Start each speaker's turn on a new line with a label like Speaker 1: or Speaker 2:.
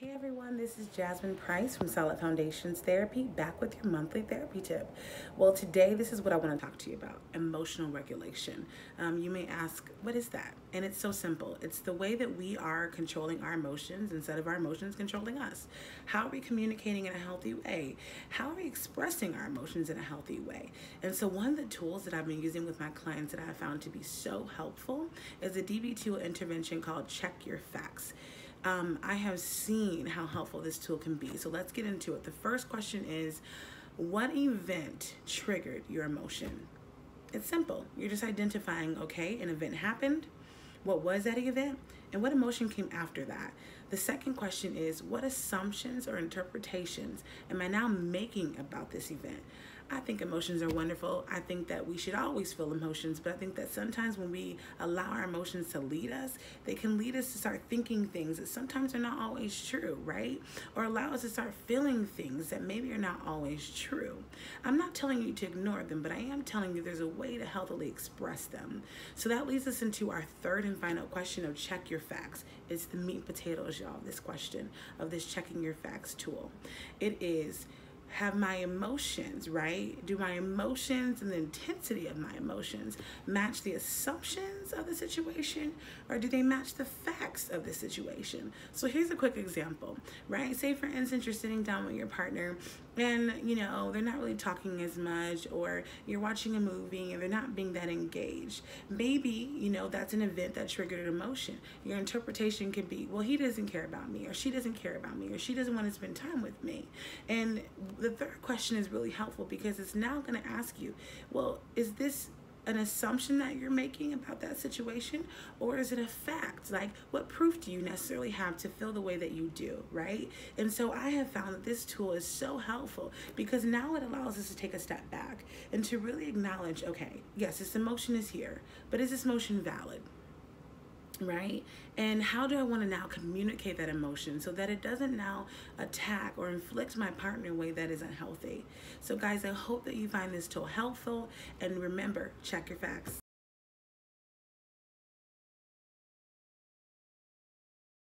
Speaker 1: Hey everyone, this is Jazmine Price from Solid Foundations Therapy, back with your monthly therapy tip. Well, today this is what I want to talk to you about emotional regulation. Um, you may ask, what is that? And it's so simple it's the way that we are controlling our emotions instead of our emotions controlling us. How are we communicating in a healthy way? How are we expressing our emotions in a healthy way? And so, one of the tools that I've been using with my clients that I found to be so helpful is a DBT intervention called Check Your Facts um, I have seen how helpful this tool can be. So let's get into it. The first question is What event triggered your emotion? It's simple. You're just identifying, okay, an event happened. What was that event? And what emotion came after that? The second question is What assumptions or interpretations am I now making about this event? I think emotions are wonderful. I think that we should always feel emotions, but I think that sometimes when we allow our emotions to lead us, they can lead us to start thinking things that sometimes are not always true, right? Or allow us to start feeling things that maybe are not always true. I'm not telling you to ignore them, but I am telling you there's a way to healthily express them. So that leads us into our third and final question of check your facts. It's the meat and potatoes, y'all, this question of this checking your facts tool. It is have my emotions, right? Do my emotions and the intensity of my emotions match the assumptions of the situation or do they match the facts of the situation? So here's a quick example, right? Say for instance you're sitting down with your partner and you know they're not really talking as much or you're watching a movie and they're not being that engaged. Maybe, you know, that's an event that triggered an emotion. Your interpretation could be, well, he doesn't care about me or she doesn't care about me or she doesn't want to spend time with me. And the third question is really helpful because it's now going to ask you, well, is this an assumption that you're making about that situation or is it a fact? Like what proof do you necessarily have to feel the way that you do right? And so i have found that this tool is so helpful because now it allows us to take a step back and to really acknowledge okay yes this emotion is here but is this emotion valid right? And how do I want to now communicate that emotion so that it doesn't now attack or inflict my partner in a way that is unhealthy? So, guys, I hope that you find this tool helpful. And remember, check your facts.